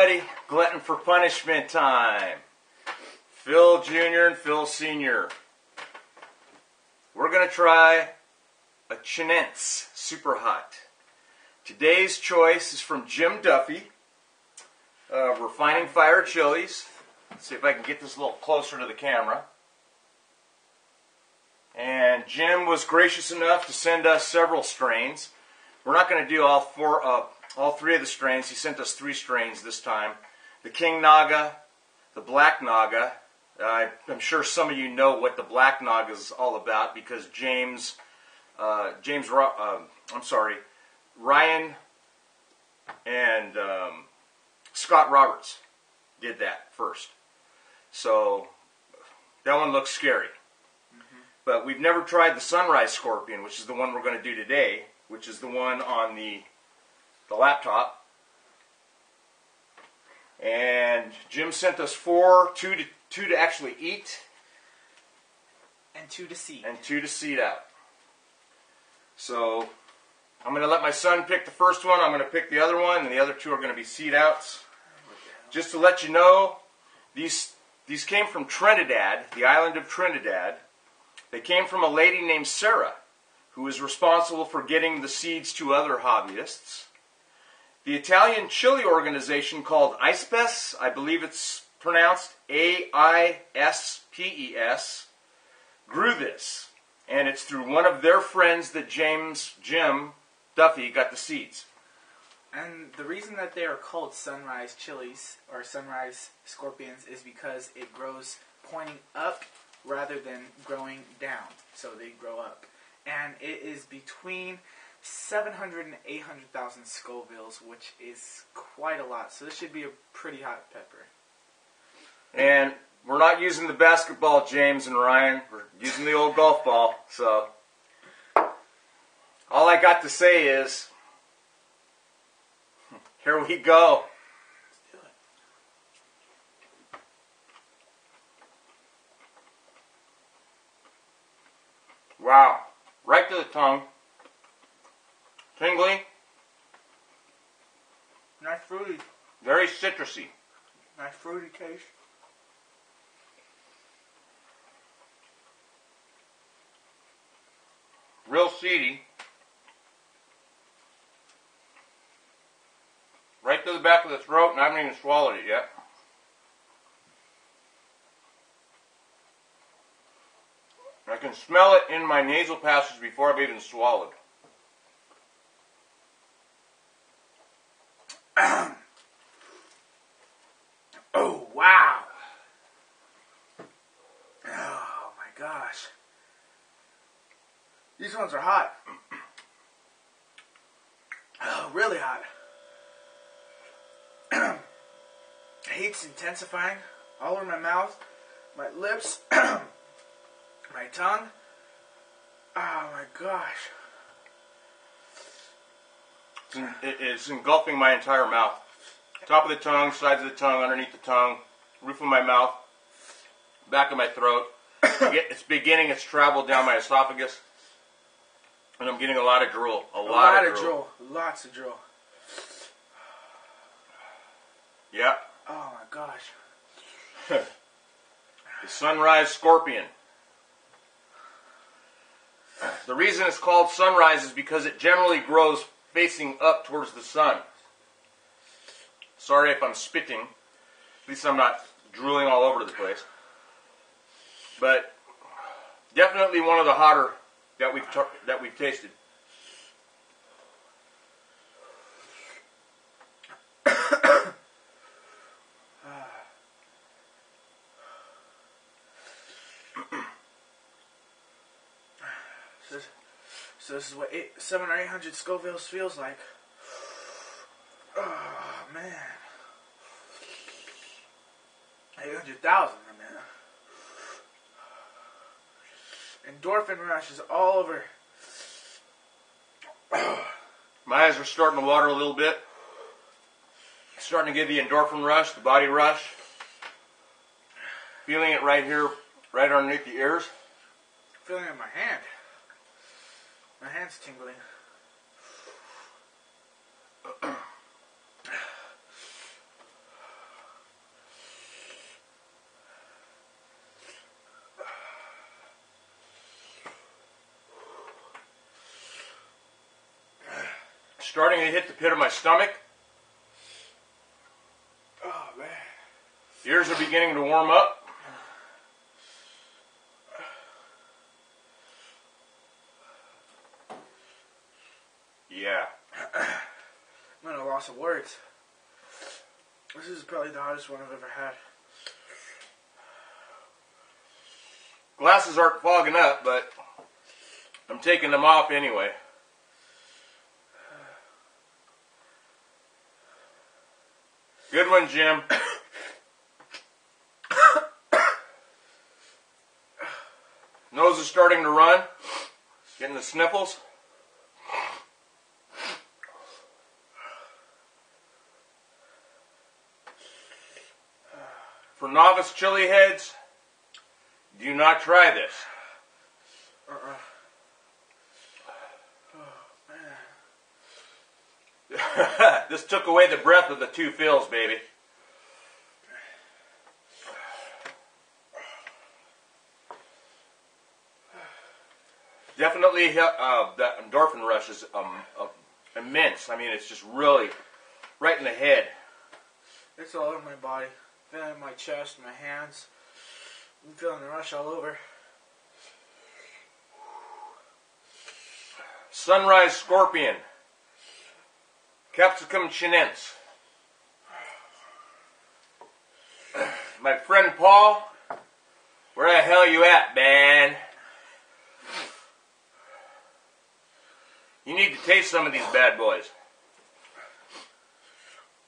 Buddy, glutton for punishment time. Phil Jr. and Phil Sr. We're going to try a Chinense Super Hot. Today's choice is from Jim Duffy. Uh, Refining Fire Chiles. Let's see if I can get this a little closer to the camera. And Jim was gracious enough to send us several strains. We're not going to do all four, uh, all three of the strains. He sent us three strains this time: the King Naga, the Black Naga. Uh, I'm sure some of you know what the Black Naga is all about because James, uh, James, uh, I'm sorry, Ryan, and um, Scott Roberts did that first. So that one looks scary. But we've never tried the Sunrise Scorpion, which is the one we're going to do today, which is the one on the, the laptop. And Jim sent us four, two to, two to actually eat, and two to seed. and two to seed out. So I'm going to let my son pick the first one. I'm going to pick the other one, and the other two are going to be seed outs. Just to let you know, these these came from Trinidad, the island of Trinidad. They came from a lady named Sarah, who is responsible for getting the seeds to other hobbyists. The Italian chili organization called ISPES, I believe it's pronounced A I S P E S, grew this. And it's through one of their friends that James, Jim Duffy, got the seeds. And the reason that they are called sunrise chilies or sunrise scorpions is because it grows pointing up rather than growing down. So they grow up. And it is between 700 and 800,000 Scovilles, which is quite a lot. So this should be a pretty hot pepper. And we're not using the basketball, James and Ryan. We're using the old golf ball. So all I got to say is, here we go. Wow. Right to the tongue. Tingly. Nice fruity, Very citrusy. nice fruity taste. Real seedy. Right to the back of the throat, and I haven't even swallowed it yet. I can smell it in my nasal passage before I've even swallowed. Oh, wow. Oh, my gosh. These ones are hot. Oh, really hot. Heat's intensifying all over my mouth, my lips, my tongue. Oh my gosh. It's, en- it- it's engulfing my entire mouth. Top of the tongue, sides of the tongue, underneath the tongue, roof of my mouth, back of my throat. It's beginning its travel down my esophagus. And I'm getting a lot of drool. A A lot, lot, of of drool. drool. Lots of drool. Yeah. Oh my gosh. The sunrise scorpion. The reason it's called sunrise is because it generally grows facing up towards the sun. Sorry if I'm spitting. At least I'm not drooling all over the place. But definitely one of the hotter that we've that we've tasted. So this, is what eight, seven or eight hundred Scovilles feels like. Oh man, eight hundred thousand, man. Endorphin rush is all over. My eyes are starting to water a little bit. Starting to get the endorphin rush, the body rush. Feeling it right here, right underneath the ears. Feeling it in my hand. My hand's tingling. Starting to hit the pit of my stomach. Oh man. Ears are beginning to warm up. Of words. This is probably the hottest one I've ever had. Glasses aren't fogging up, but I'm taking them off anyway. Good one, Jim. Nose is starting to run. Getting the sniffles. For novice chili heads, do not try this. This took away the breath of the two Phils, baby. Definitely, uh, that endorphin rush is um, uh, immense. I mean, it's just really right in the head. It's all over my body. Feeling my chest, my hands. I'm feeling the rush all over. Sunrise Scorpion. Capsicum chinense. My friend Paul, where the hell you at, man? You need to taste some of these bad boys.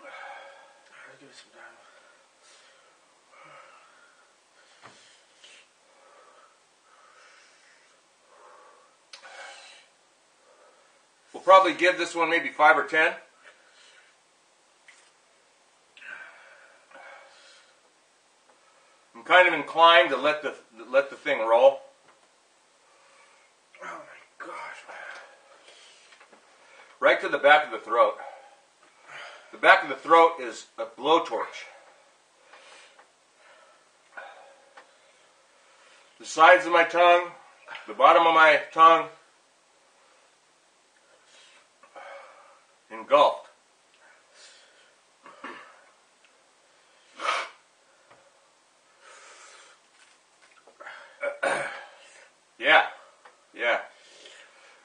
Let's give it some time. We'll probably give this one maybe five or ten. I'm kind of inclined to let the let the thing roll. Oh my gosh. Right to the back of the throat. The back of the throat is a blowtorch. The sides of my tongue, the bottom of my tongue, engulfed. yeah, yeah.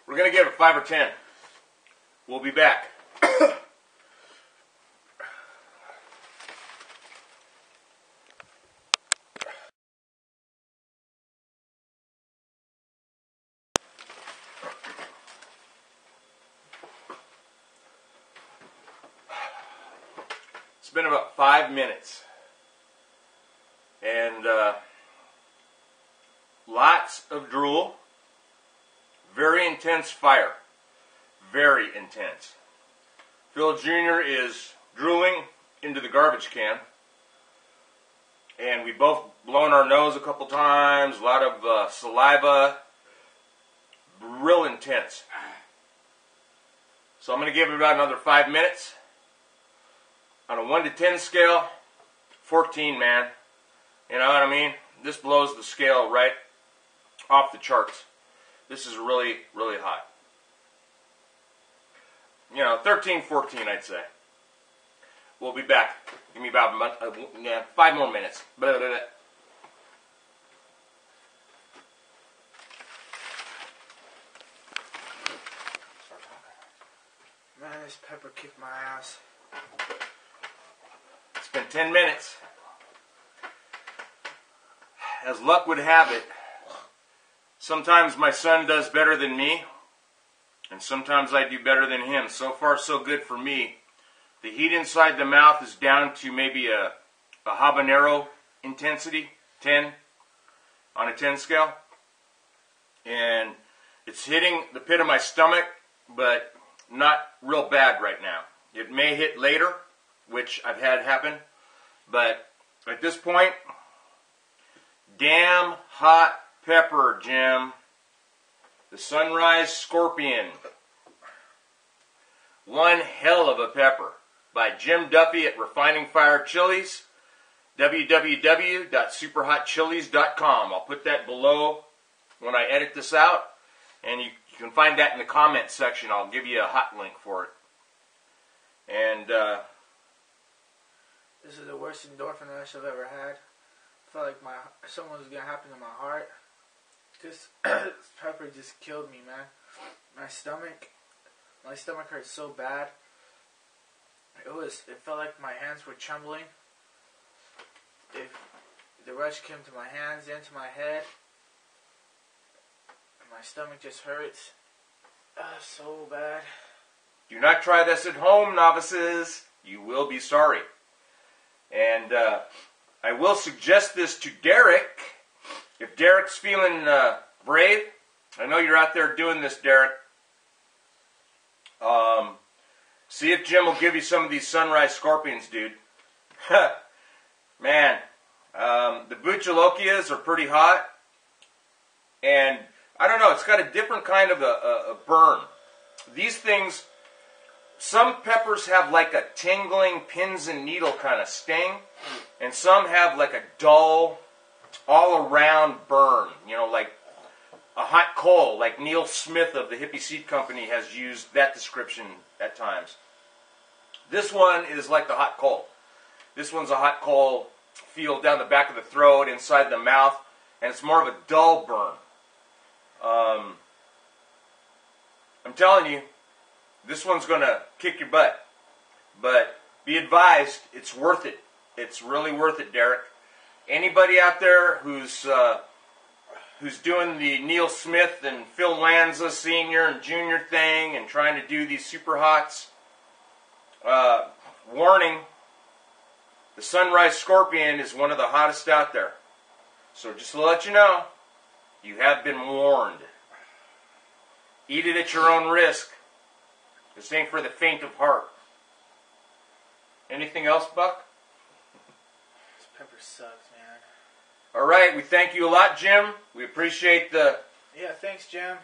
We're going to give it five or ten. We'll be back. It's been about five minutes. And uh, lots of drool, very intense fire. Very intense. Phil Jr. is drooling into the garbage can. And we both blown our nose a couple times, a lot of uh, saliva, real intense. So I'm going to give it about another five minutes. On a 1 to 10 scale, 14, man. You know what I mean? This blows the scale right off the charts. This is really, really hot. You know, 13, 14, I'd say. We'll be back. Give me about month, uh, yeah, five more minutes. Blah, blah, blah. Man, this pepper kicked my ass. Been 10 minutes. As luck would have it, sometimes my son does better than me, and sometimes I do better than him. So far, so good for me. The heat inside the mouth is down to maybe a, a habanero intensity, 10 on a 10 scale. And it's hitting the pit of my stomach, but not real bad right now. It may hit later, which I've had happen, but at this point, damn hot pepper, Jim. The Sunrise Scorpion. One hell of a pepper by Jim Duffy at Refining Fire Chiles. www.superhotchiles.com. I'll put that below when I edit this out, and you, can find that in the comments section. I'll give you a hot link for it. And uh, This is the worst endorphin rush I've ever had. I felt like my something was gonna happen to my heart. This pepper just killed me, man. My stomach, my stomach hurt so bad. It was. It felt like my hands were trembling. If the rush came to my hands, then to my head, my stomach just hurts. Ah, so bad. do not try this at home, novices. You will be sorry. And uh, I will suggest this to Derek. If Derek's feeling uh, brave, I know you're out there doing this, Derek. Um, see if Jim will give you some of these sunrise scorpions, dude. Man, um, the Bhut Jolokias are pretty hot. And I don't know, it's got a different kind of a, a, a burn. These things, some peppers have like a tingling pins and needle kind of sting, and some have like a dull, all around burn. You know, like a hot coal, like Neil Smith of the Hippy Seed Company has used that description at times. This one is like the hot coal. This one's a hot coal feel down the back of the throat, inside the mouth, and it's more of a dull burn. Um, I'm telling you, this one's going to kick your butt. But be advised, it's worth it. It's really worth it, Derek. Anybody out there who's uh, who's doing the Neil Smith and Phil Lanza senior and junior thing and trying to do these super hots, uh, warning: the Sunrise Scorpion is one of the hottest out there. So just to let you know, you have been warned. Eat it at your own risk. This ain't for the faint of heart. Anything else, Buck? This pepper sucks, man. All right, we thank you a lot, Jim. We appreciate the Yeah, thanks, Jim.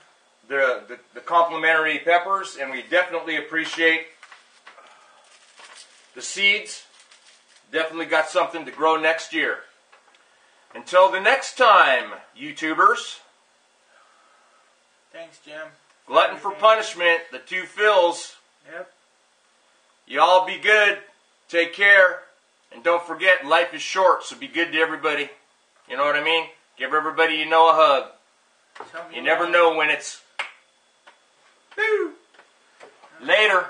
the, the, the complimentary peppers, and we definitely appreciate the seeds. Definitely got something to grow next year. Until the next time, YouTubers, Thanks, Jim. Glutton for punishment, the two Phils. Yep. Y'all be good. Take care. And don't forget, life is short, so be good to everybody. You know what I mean? Give everybody you know a hug. You never know when it's. Later.